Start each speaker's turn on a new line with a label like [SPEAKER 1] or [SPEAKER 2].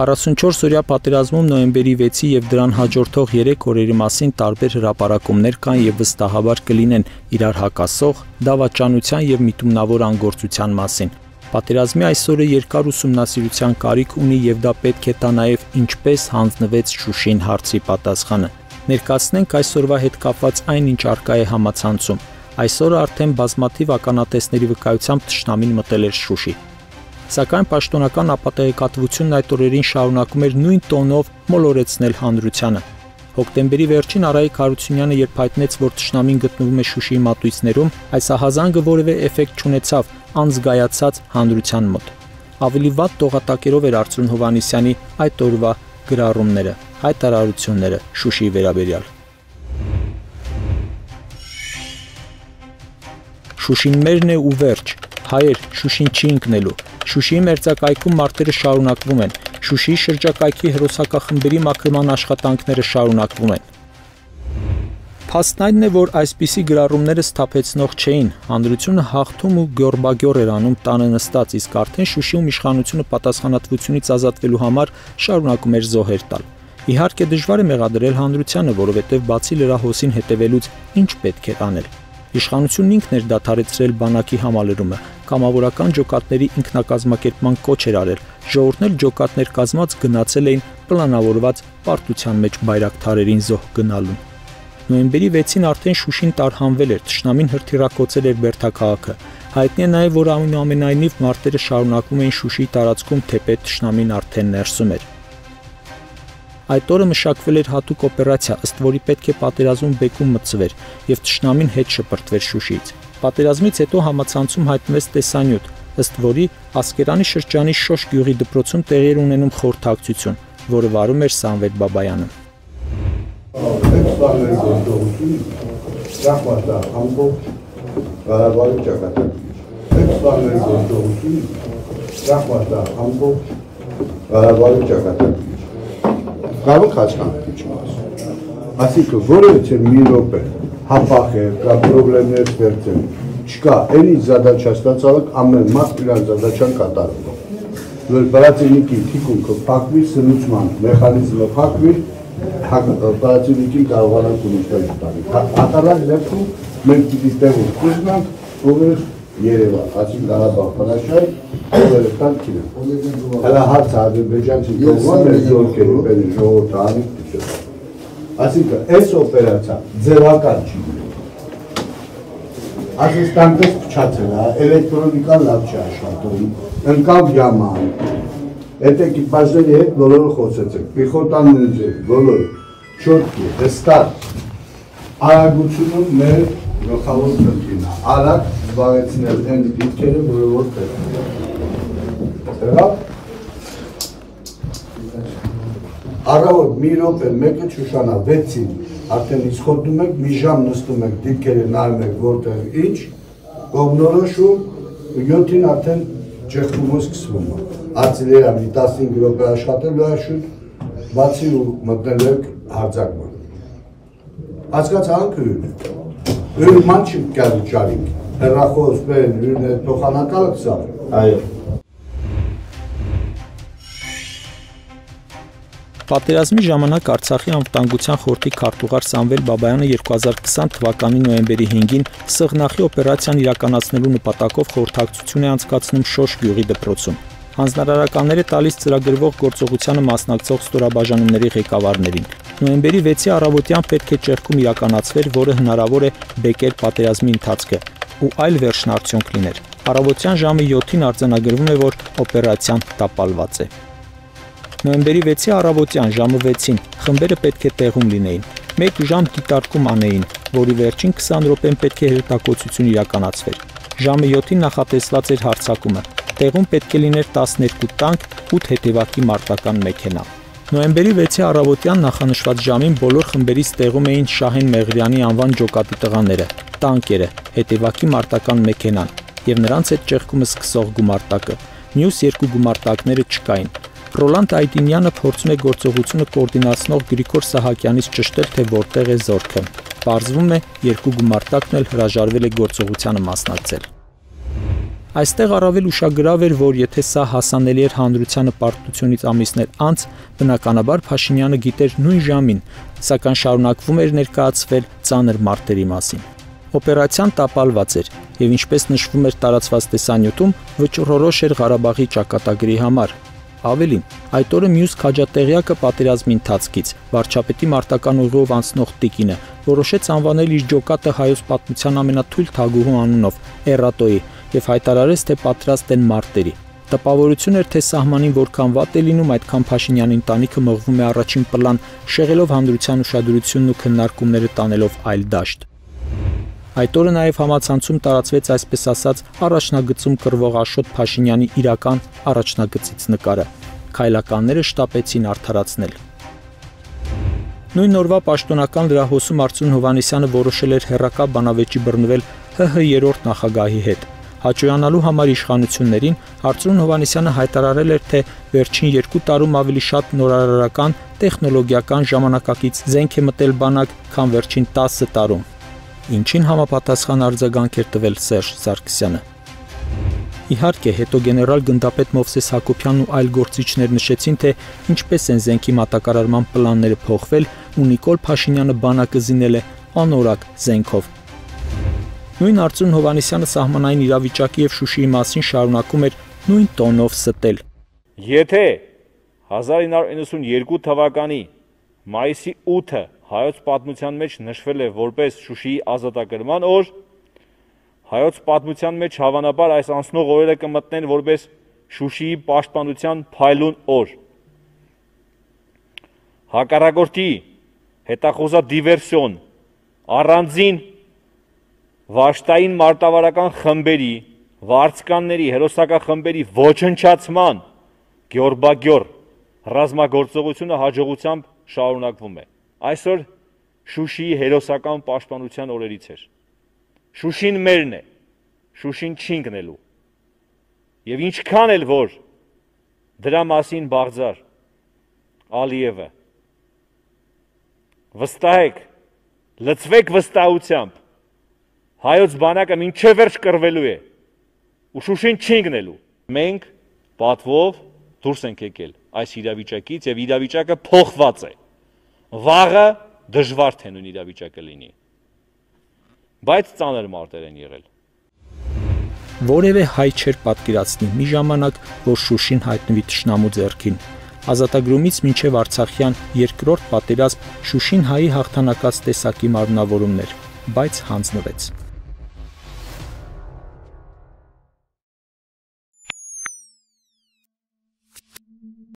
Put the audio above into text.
[SPEAKER 1] 44-օրյա պատերազմում նոյեմբերի 6-ի եւ դրան հաջորդող 3 օրերի մասին տարբեր հրապարակումներ կան եւ վստահաբար կլինեն իրար հակասող դավաճանության եւ միտումնավոր անգործության մասին։ Պատերազմի այսօրը երկար ուսումնասիրության կարիք ունի եւ դա պետք է տա նաեւ ինչպես հանձնվեց Շուշին հարցի պատասխանը։ Ներկայացնենք այսօրվա հետ կապված այն ինչ արկա է համացանցում։ Այսօրը արդեն բազմաթիվ ականատեսների վկայությամբ ճշնամին մտել էր Շուշի սակայն պաշտոնական ապատեգատվությունն այդ օրերին շարունակում էր նույն տոնով մոլորեցնել հանրությանը։ Հոկտեմբերի վերջին Արայիկ Հարությունյանը երբ հայտնեց, որ ճշնամին գտնվում է Շուշիի մատույցներում, այս ահազանգը որևէ էֆեկտ չունեցավ անզգայացած հանրության մոտ։ Ավելի վատ տողատակերով էր Արծրուն Հովանիսյանի այդ օրվա գրառումները, հայտարարությունները Շուշիի վերաբերյալ։ Շուշին մերն է ու վերջ, հայեր Շուշին չի ընկնելու։ Շուշիի մերձակայքում մարտերը շարունակվում են։ Շուշիի շրջակայքի հերոսակախմբերի մաքրման աշխատանքները շարունակվում են։ Փաստն այն է, որ այսպիսի գրառումները սթափեցնող չէին։ Հանդրությունը հաղթում ու գորբագյոր էր անում տանը նստած, իսկ արդեն Շուշիում իշխանությունը պատասխանատվությունից ազատվելու համար շարունակում էր զոհեր տալ։ Իհարկե դժվար է մեղադրել հանրությանը, որովհետև բացի լրահոսին հետևելուց ինչ պետք է անել։ Իշխանությունն ինքն էր դադարեցրել բանակի համալրումը, կամավորական ջոկատների ինքնակազմակերպման կոչ էր արել։ Ժողովուրդն էլ ջոկատներ կազմած գնացել էին պլանավորված պարտության մեջ բայրակթարերին զոհ գնալուն։ Նոյեմբերի 6-ին արդեն Շուշին տարհանվել էր, Տշնամին հրթիռակոծել էր Բերթակաղաքը։ Հայտնի է նաև, որ ամենայնիվ մարտերը շարունակվում էին Շուշի տարածքում, թեպետ Տշնամին արդեն ներսում էր։ Այդ օրը մշակվել էր հատուկ օպերացիա, ըստ որի պետք է պատերազմում բեկում մտցվեր եւ ճշնամին հետ շպրտվեր Շուշիից։ Պատերազմից հետո համացանցում հայտնվեց տեսանյութ, ըստ որի Ասկերանի շրջանի Շոշ գյուղի դպրոցում տեղի էր ունենում խորհրդակցություն, որը վարում էր Սամվել Բաբայանը։
[SPEAKER 2] Ղարաբաղի ճակատագրիչ։ Այդ բաների գործողությունը ճախմատա ամբողջ Ղարաբաղի ճակատագրիչ կարող խաչքանքի չմասում։ Այսինքն որևէ մի րոպե հապախ է, կա պրոբլեմներ ստեղծել, չկա, էլի զադաչա ստացալը ամեն մարդ իրան զադաչան կատարում։ Որ բրացինիկի թիկունքը փակվի, սնուցման մեխանիզմը փակվի, բրացինիկին կարողանանք ունեցնել տանի։ Հատարակ դեպքում մենք պիտի տեղում կուզնանք, ով է Երևան, ասին Ղարաբաղ, Փանաշայ, Հայաստան, Չինա։ Հələ հարցը Ադրբեջանցի զորքերի պես ժողովուրդը անի դիչը։ Այսինքն այս օպերացիա ձևական չի։ Ասիստանտս փչացել է, էլեկտրոնիկան լավ չի աշխատում, ընկավ յաման։ Այդ էկիպաժների հետ բոլորը խոսեցեք, պիխոտանն ունեցեք, բոլորը չոտքի, հստակ արագությունը մեր գլխավոր խնդիրն է։ Արագ զբաղեցնել այն դիտքերը, որը որ պետք է։ Եղավ։ Առավոտ մի րոպե մեկը Շուշանա 6-ին արդեն իսկ խոդում եք, մի ժամ նստում եք, դիտքերը նայում եք որտեղ ինչ, կողմնորոշում 7-ին արդեն ճեղքումը սկսվում է։ Արձիլերա մի 15 րոպե աշխատելու է շուտ, բացի ու մտնել եք հարձակման։ Հասկացանք յուր։ Յուր ման չի կալու ճարինք հեռախոս բեն յուրն է փոխանակալը սա։ Այո։
[SPEAKER 1] Պատերազմի ժամանակ Արցախի անվտանգության խորհրդի քարտուղար Սամվել Բաբայանը 2020 թվականի նոյեմբերի 5-ին Սղնախի օպերացիան իրականացնելու նպատակով խորհրդակցություն է անցկացնում Շոշ գյուղի դպրոցում։ Հանձնարարականները տալիս ծրագրվող գործողությանը մասնակցող ստորաբաժանումների ղեկավարներին։ Նոյեմբերի 6-ի առավոտյան պետք է ճեղքում իրականացվեր, որը հնարավոր է բեկեր պատերազմի ընթացքը ու այլ վերջնարդյունք լիներ։ Առավոտյան ժամը 7-ին արձանագրվում է, որ օպերացիան տապալված է։ Նոյեմբերի 6-ի առավոտյան ժամը 6-ին խմբերը պետք է տեղում լինեին։ Մեկ ժամ դիտարկում անեին, որի վերջին 20 րոպեն պետք է հերթակոծություն իրականացվեր։ Ժամը 7-ին նախատեսված էր հարցակումը։ Տեղում պետք է լիներ 12 տանկ, 8 հետևակի մարտական մեքենա։ Նոյեմբերի 6-ի առավոտյան նախանշված ժամին բոլոր խմբերից տեղում էին Շահեն Մեղրյանի անվան ջոկատի տղաները, տանկերը, հետևակի մարտական մեքենան եւ նրանց հետ ճեղքումը սկսող գումարտակը։ Մյուս երկու գումարտակները չկային։ Ռոլանդ Այդինյանը փորձում է գործողությունը կոորդինացնող Գրիգոր Սահակյանից ճշտել, թե որտեղ է զորքը։ Պարզվում է, երկու գումարտակն էլ հրաժարվել է գործողությանը մասնակցել։ Այստեղ առավել ուշագրավ էր, որ եթե սա հասանելի էր հանրությանը պարտությունից ամիսներ անց, բնականաբար Փաշինյանը գիտեր նույն ժամին, սակայն շարունակվում էր ներկայացվել ծանր մարտերի մասին։ Օպերացիան տապալված էր եւ ինչպես նշվում էր տարածված տեսանյութում, վճռորոշ էր Ղարաբաղի ճակատագրի համար, Ավելին, այդ օրը մյուս քաջատեղյակը պատերազմի ընթացքից վարչապետի մարտական ուղով անցնող Տիկինը որոշեց անվանել իր ջոկատը հայոց պատմության ամենաթույլ թագուհու անունով Էրատոյի եւ հայտարարեց, թե պատրաստ են մարտերի։ Տպավորություն էր, թե սահմանին որքան վատ է լինում, այդքան Փաշինյանի ընտանիքը մղվում է առաջին պլան, շեղելով հանրության ուշադրությունն ու քննարկումները տանելով այլ դաշտ։ Այդ օրը նաև համացանցում տարածվեց այսպես ասած առաջնագծում կրվող Աշոտ Փաշինյանի իրական առաջնագծից նկարը։ Քայլականները շտապեցին արդարացնել։ Նույն օրվա պաշտոնական լրահոսում Արծուն Հովանիսյանը որոշել էր հերրակա բանավեճի բռնվել ՀՀ երրորդ նախագահի հետ։ Հաճոյանալու համար իշխանություններին Արծուն Հովանիսյանը հայտարարել էր, թե վերջին 2 տարում ավելի շատ նորարարական տեխնոլոգիական ժամանակակից զենք է մտել բանակ, քան վերջին 10 տարում ինչին համապատասխան արձագանք էր տվել Սերժ Սարգսյանը։ Իհարկե, հետո գեներալ գնդապետ Մովսես Հակոբյանն ու այլ գործիչներ նշեցին, թե ինչպես են զենքի մատակարարման պլանները փոխվել ու Նիկոլ Փաշինյանը բանակը զինել է անորակ զենքով։ Նույն Արծուն Հովանիսյանը սահմանային իրավիճակի եւ Շուշիի մասին շարունակում էր նույն տոնով ստել։
[SPEAKER 3] Եթե 1992 թվականի մայիսի 8-ը հայոց պատմության մեջ նշվել է որպես Շուշիի ազատագրման օր, հայոց պատմության մեջ հավանաբար այս անցնող օրերը կմտնեն որպես Շուշիի պաշտպանության փայլուն օր։ Հակառակորդի հետախուզա դիվերսիոն առանձին վաշտային մարտավարական խմբերի, վարձկանների, հերոսական խմբերի ոչնչացման գյորբագյոր ռազմագործողությունը հաջողությամբ շարունակվում է այսօր Շուշիի հերոսական պաշտպանության օրերից էր։ Շուշին մերն է, Շուշին չի ընկնելու։ Եվ ինչքան էլ որ դրա մասին բաղձար Ալիևը վստահեք, լծվեք վստահությամբ, հայոց բանակը մինչև վերջ կրվելու է, ու Շուշին չի ընկնելու։ Մենք պատվով դուրս ենք եկել այս իրավիճակից եւ իրավիճակը փոխված է վաղը դժվար թե նույն իրավիճակը լինի։ Բայց ծանր մարտեր են եղել։
[SPEAKER 1] Որևէ հայ չէր պատկերացնի մի ժամանակ, որ Շուշին հայտնվի ճշնամու ձեռքին։ Ազատագրումից մինչև Արցախյան երկրորդ պատերազմ Շուշին հայի հաղթանակած տեսակի մարմնավորումներ, բայց հանձնվեց։